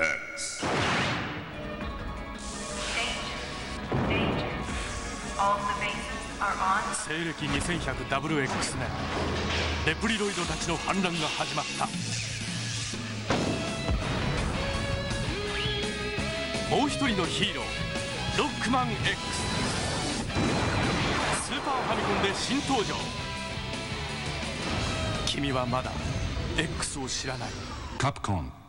X. All the bases 西暦 2100WX 年。レプリロイドたちの反乱が始まった。もう一人のヒーローロックマン X スーパーファミコンで新登場。君はまだ X を知らない。カプコン